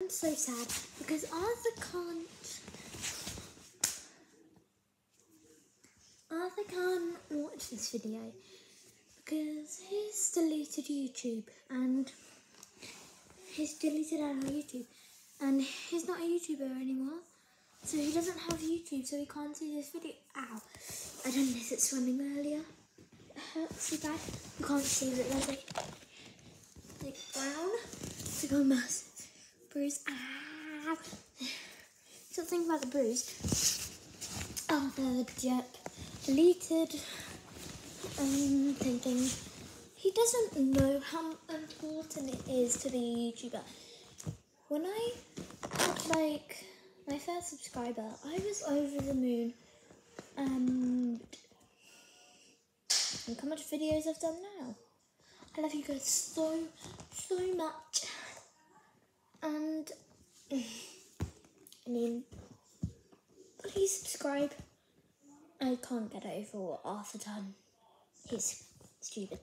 I'm so sad because Arthur can't. Arthur can't watch this video because he's deleted YouTube and he's deleted out of YouTube and he's not a YouTuber anymore. So he doesn't have YouTube, so he can't see this video. Ow! I done this at swimming earlier. It hurts so bad. You can't see that there's like, like brown. It's like a massive bruise. Ow! Something about the bruise. Oh, the jet deleted. Um, thinking he doesn't know how important it is to be a YouTuber. When I had like my first subscriber, I was over the moon. And look how much videos I've done now. I love you guys so, so much. And I mean, please subscribe. I can't get over what Arthur done. He's stupid.